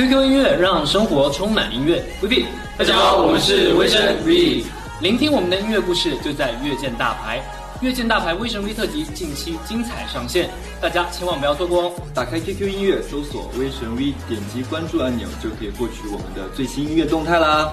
qq 音乐让生活充满音乐。Vv 大家好我们是威神 v 聆听我们的音乐故事就在乐见大牌。乐见大牌威神 v 特辑近期精彩上线？大家千万不要错过哦。打开 qq 音乐搜索威神 v 点击关注按钮就可以获取我们的最新音乐动态啦。